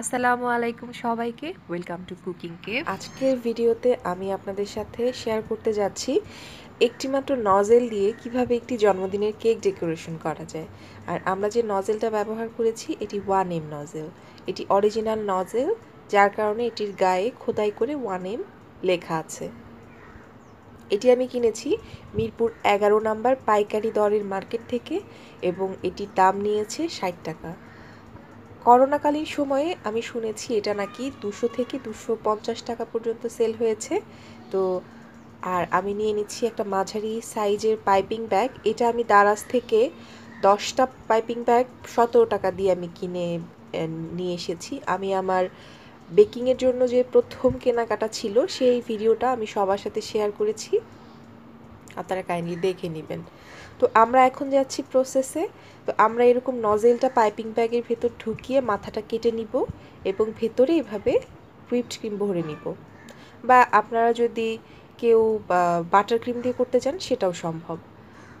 আসসালামু আলাইকুম সবাইকে। ওয়েলকাম টু কুকিং কেভ আজকের ভিডিওতে আমি আপনাদের সাথে শেয়ার করতে যাচ্ছি একটিমাত্র নজেল দিয়ে কীভাবে একটি জন্মদিনের কেক ডেকোরেশন করা যায়। আর আমরা যে নজেলটা ব্যবহার করেছি, এটি ওয়ান এম নজেল এটি অরিজিনাল নজেল যার কারণে এটির গায়ে খোদাই করে ওয়ান এম লেখা আছে। এটি আমি কিনেছি মিরপুর এগারো নাম্বার পাইকারি দরের মার্কেট থেকে এবং এটির দাম নিয়েছে ষাট টাকা। করোনাকালীন সময়ে আমি শুনেছি এটা নাকি দুশো থেকে দুশো পঞ্চাশ টাকা পর্যন্ত সেল হয়েছে। তো আর আমি নিয়ে নিচ্ছি একটা মাঝারি সাইজের পাইপিং ব্যাগ এটা আমি দারাজ থেকে দশটা পাইপিং ব্যাগ সতেরো টাকা দিয়ে আমি কিনে নিয়ে এসেছি। আমি আমার বেকিংয়ের জন্য যে প্রথম কেনাকাটা ছিল, সেই ভিডিওটা আমি সবার সাথে শেয়ার করেছি। আপনারা কাইন্ডলি দেখে নেবেন। তো আমরা এখন যাচ্ছি প্রসেসে তো আমরা এরকম নজেলটা পাইপিং ব্যাগের ভেতর ঢুকিয়ে মাথাটা কেটে নিব এবং ভেতরে এভাবে হুইপড ক্রিম ভরে নিব। বা আপনারা যদি কেউ বাটার ক্রিম দিয়ে করতে চান, সেটাও সম্ভব।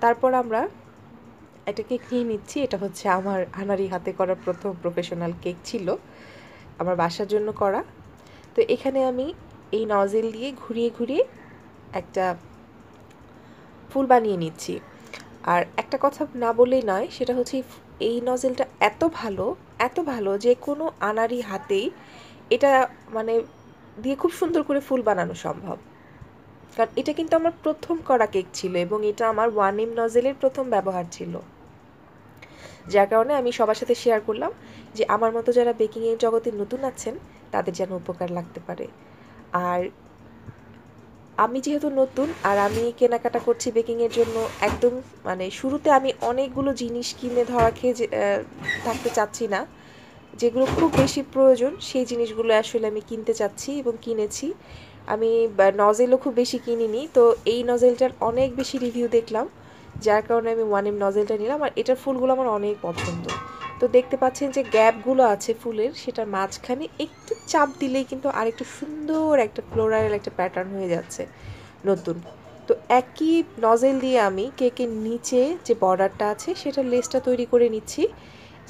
তারপর আমরা একটা কেক নিয়ে নিচ্ছি। এটা হচ্ছে আমার আনারি হাতে করা প্রথম প্রফেশনাল কেক ছিল, আমার বাসার জন্য করা। তো এখানে আমি এই নজেল দিয়ে ঘুরিয়ে ঘুরিয়ে একটা ফুল বানিয়ে নিচ্ছি। আর একটা কথা না বললেই নয়, সেটা হচ্ছে এই নজেলটা এত ভালো এত ভালো যে কোনো আনারি হাতেই এটা মানে দিয়ে খুব সুন্দর করে ফুল বানানো সম্ভব। কারণ এটা কিন্তু আমার প্রথম করা কেক ছিল এবং এটা আমার ওয়ান এম নজেলের প্রথম ব্যবহার ছিল। যার কারণে আমি সবার সাথে শেয়ার করলাম যে আমার মতো যারা বেকিংয়ের জগতে নতুন আছেন, তাদের যেন উপকার লাগতে পারে। আর আমি যেহেতু নতুন আর আমি কেনাকাটা করছি বেকিংয়ের জন্য, একদম মানে শুরুতে আমি অনেকগুলো জিনিস কিনে ধরা খেয়ে থাকতে চাচ্ছি না। যেগুলো খুব বেশি প্রয়োজন, সেই জিনিসগুলো আসলে আমি কিনতে চাচ্ছি এবং কিনেছি। আমি নজেলও খুব বেশি কিনিনি। তো এই নজেলটার অনেক বেশি রিভিউ দেখলাম, যার কারণে আমি ওয়ান এম নজেলটা নিলাম। আর এটার ফুলগুলো আমার অনেক পছন্দ। তো দেখতে পাচ্ছেন যে গ্যাপগুলো আছে ফুলের, সেটার মাঝখানে একটু চাপ দিলেই কিন্তু আরেকটু সুন্দর একটা ফ্লোরাল একটা প্যাটার্ন হয়ে যাচ্ছে নতুন। তো একই নজেল দিয়ে আমি কেকের নিচে যে বর্ডারটা আছে সেটা লেসটা তৈরি করে নিচ্ছি।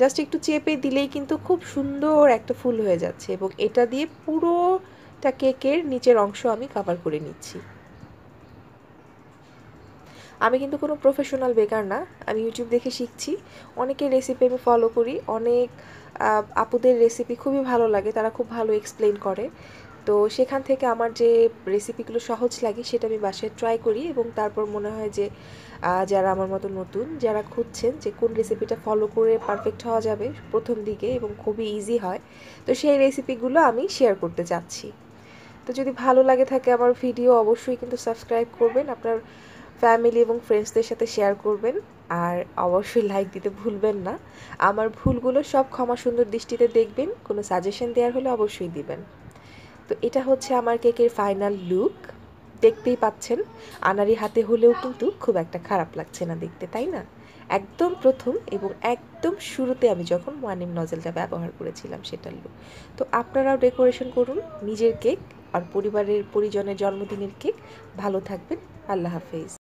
জাস্ট একটু চেপে দিলেই কিন্তু খুব সুন্দর একটা ফুল হয়ে যাচ্ছে এবং এটা দিয়ে পুরোটা কেকের নিচের অংশ আমি কাভার করে নিচ্ছি। আমি কিন্তু কোনো প্রফেশনাল বেকার না, আমি ইউটিউব দেখে শিখছি। অনেকের রেসিপি আমি ফলো করি, অনেক আপুদের রেসিপি খুবই ভালো লাগে, তারা খুব ভালো এক্সপ্লেন করে। তো সেখান থেকে আমার যে রেসিপিগুলো সহজ লাগে, সেটা আমি বাসায় ট্রাই করি এবং তারপর মনে হয় যে যারা আমার মতো নতুন, যারা খুঁজছেন যে কোন রেসিপিটা ফলো করে পারফেক্ট হওয়া যাবে প্রথম দিকে এবং খুবই ইজি হয়, তো সেই রেসিপিগুলো আমি শেয়ার করতে চাচ্ছি তো যদি ভালো লাগে থাকে আমার ভিডিও অবশ্যই কিন্তু সাবস্ক্রাইব করবেন। আপনার ফ্যামিলি এবং ফ্রেন্ডসদের সাথে শেয়ার করবেন। আর অবশ্যই লাইক দিতে ভুলবেন না। আমার ভুলগুলো সব ক্ষমা সুন্দর দৃষ্টিতে দেখবেন। কোনো সাজেশন দেওয়ার হলে অবশ্যই দিবেন। তো এটা হচ্ছে আমার কেকের ফাইনাল লুক দেখতেই পাচ্ছেন, আনারি হাতে হলেও কিন্তু খুব একটা খারাপ লাগছে না দেখতে, তাই না? একদম প্রথম এবং একদম শুরুতে আমি যখন ওয়ান এম নজেলটা ব্যবহার করেছিলাম সেটার লুক তো আপনারাও ডেকোরেশন করুন, নিজের কেক আর পরিবারের, পরিজনের জন্মদিনের কেক। ভালো থাকবেন, আল্লাহ হাফেজ।